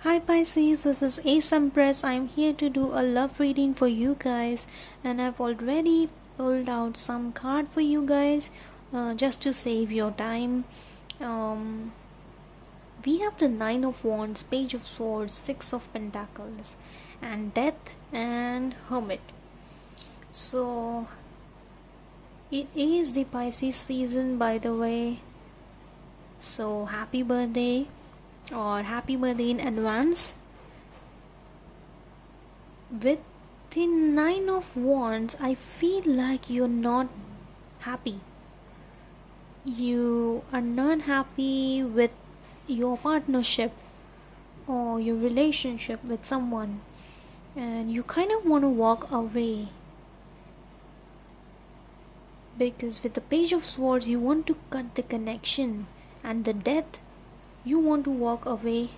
Hi Pisces, this is Ace Empress. I'm here to do a love reading for you guys, and I've already pulled out some card for you guys uh, just to save your time. Um, we have the Nine of Wands, Page of Swords, Six of Pentacles, and Death and Hermit. So, it is the Pisces season, by the way. So, happy birthday or happy birthday in advance. With the Nine of Wands, I feel like you're not happy. You are not happy with your partnership or your relationship with someone, and you kind of want to walk away. Because with the Page of Swords, you want to cut the connection, and the death you want to walk away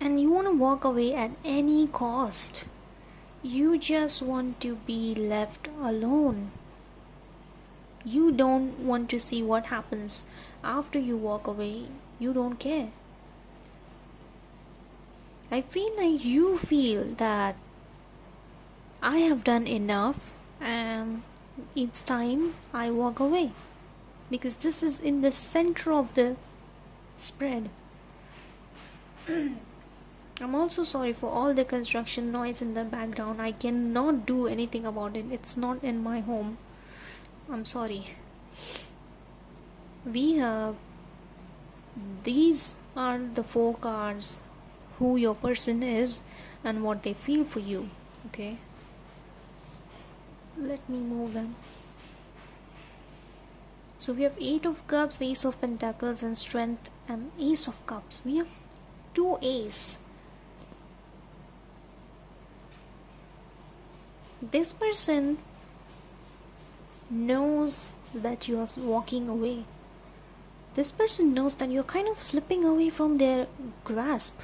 and you want to walk away at any cost. You just want to be left alone. You don't want to see what happens after you walk away. You don't care. I feel like you feel that I have done enough and it's time I walk away because this is in the center of the spread. I'm also sorry for all the construction noise in the background. I cannot do anything about it. It's not in my home. I'm sorry. We have these are the four cards who your person is and what they feel for you. Okay. Let me move them. So we have Eight of Cups, Ace of Pentacles, and Strength, and Ace of Cups. We have two Ace. This person knows that you are walking away. This person knows that you're kind of slipping away from their grasp.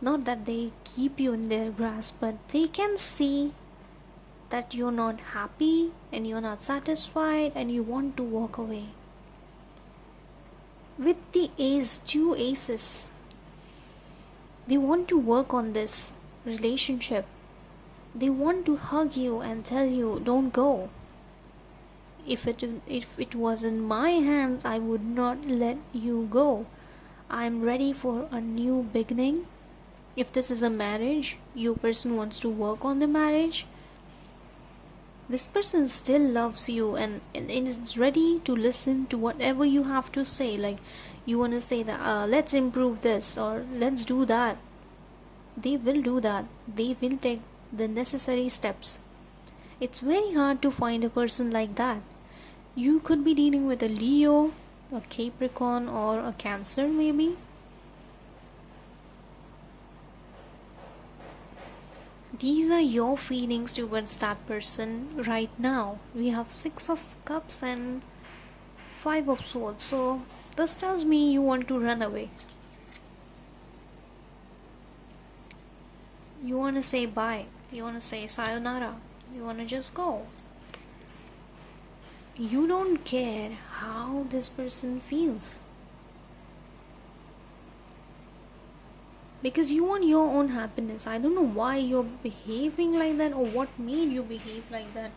Not that they keep you in their grasp, but they can see that you're not happy and you're not satisfied and you want to walk away. With the ace, two aces, they want to work on this relationship. They want to hug you and tell you, don't go. If it, if it was in my hands, I would not let you go. I'm ready for a new beginning. If this is a marriage, your person wants to work on the marriage this person still loves you and, and is ready to listen to whatever you have to say. Like you want to say that uh, let's improve this or let's do that. They will do that. They will take the necessary steps. It's very hard to find a person like that. You could be dealing with a leo a capricorn or a cancer maybe these are your feelings towards that person right now. We have six of cups and five of swords. So this tells me you want to run away. You want to say bye. You want to say sayonara. You want to just go. You don't care how this person feels because you want your own happiness. I don't know why you're behaving like that or what made you behave like that.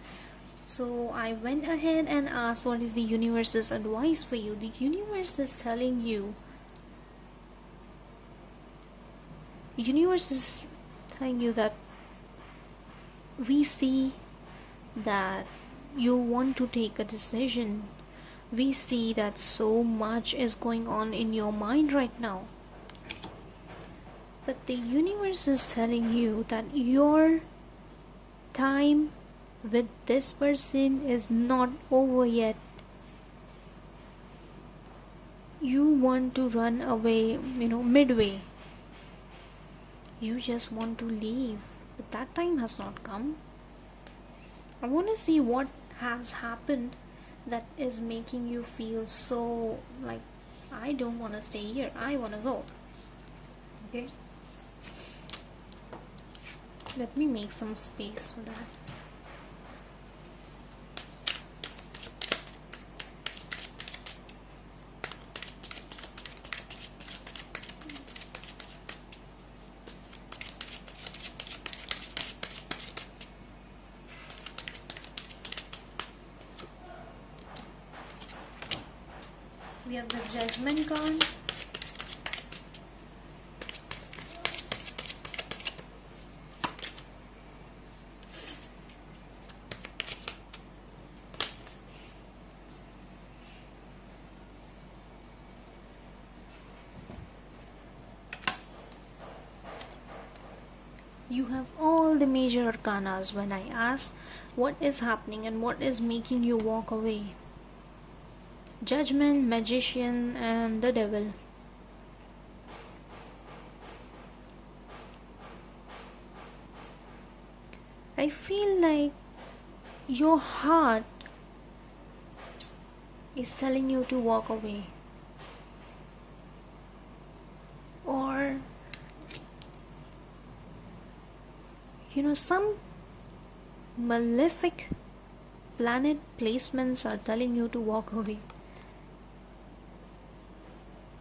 So i went ahead and asked what is the universe's advice for you? The universe is telling you universe is telling you that we see that you want to take a decision. We see that so much is going on in your mind right now but the universe is telling you that your time with this person is not over yet. You want to run away, you know, midway. You just want to leave, but that time has not come. I want to see what has happened that is making you feel so like I don't want to stay here, I want to go. Okay let me make some space for that. We have the judgment card. You have all the major arcanas when I ask what is happening and what is making you walk away. Judgment, Magician, and the Devil. I feel like your heart is telling you to walk away. Or some malefic planet placements are telling you to walk away.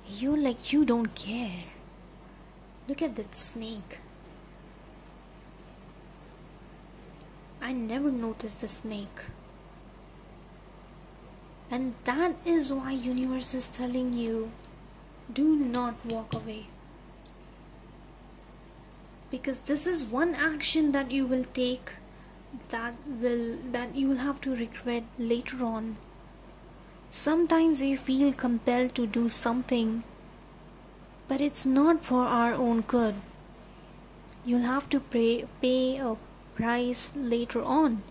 You like you don't care. Look at that snake. I never noticed the snake. And that is why universe is telling you do not walk away because this is one action that you will take that will that you will have to regret later on. Sometimes we feel compelled to do something but it's not for our own good. You'll have to pay, pay a price later on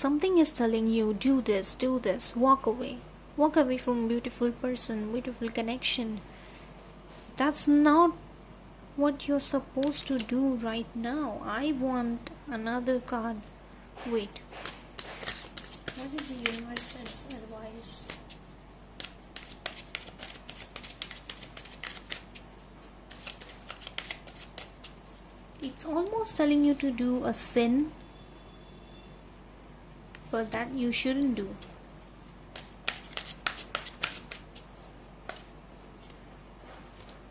Something is telling you, do this, do this, walk away. Walk away from beautiful person, beautiful connection. That's not what you're supposed to do right now. I want another card. Wait. What is the universe's advice? It's almost telling you to do a sin but that you shouldn't do.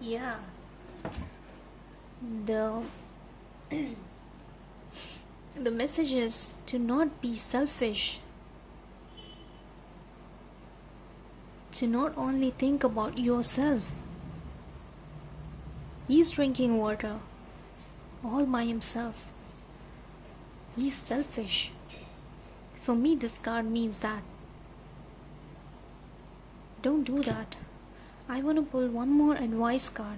Yeah. The the message is to not be selfish. To not only think about yourself. He's drinking water all by himself. He's selfish. For me, this card means that. Don't do that. I want to pull one more advice card.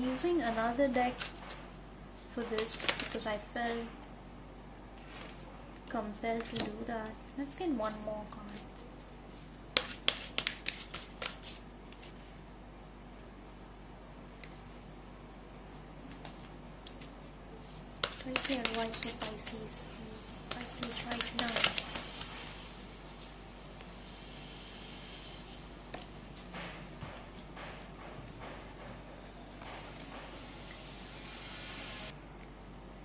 I'm using another deck for this because I felt compelled to do that. Let's get one more card. What's advice for Pisces, please? Pisces right now.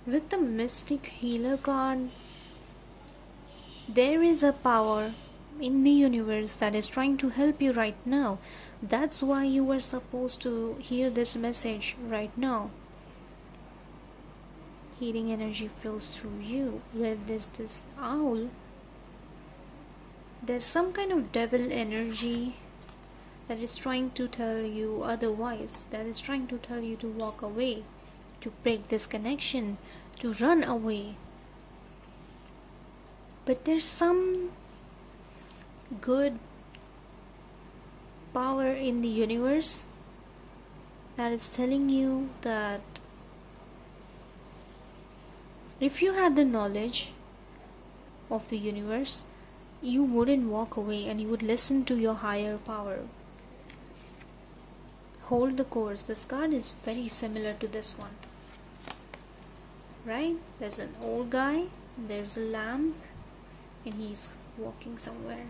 With the Mystic Healer card, there is a power in the universe that is trying to help you right now. That's why you were supposed to hear this message right now. Healing energy flows through you. Where there's this owl, there's some kind of devil energy that is trying to tell you otherwise, that is trying to tell you to walk away to break this connection, to run away. But there's some good power in the universe that is telling you that if you had the knowledge of the universe, you wouldn't walk away and you would listen to your higher power. Hold the course. This card is very similar to this one right there's an old guy there's a lamp and he's walking somewhere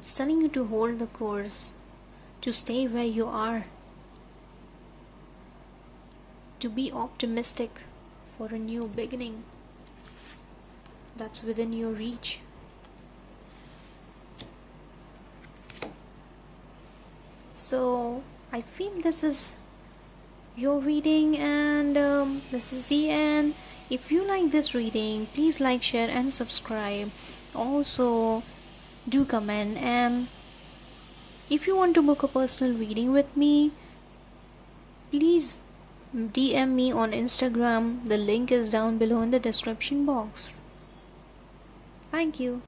It's telling you to hold the course, to stay where you are, to be optimistic for a new beginning that's within your reach. So, I feel this is your reading, and um, this is the end. If you like this reading, please like, share, and subscribe. Also, do comment and if you want to book a personal reading with me please DM me on Instagram. The link is down below in the description box. Thank you.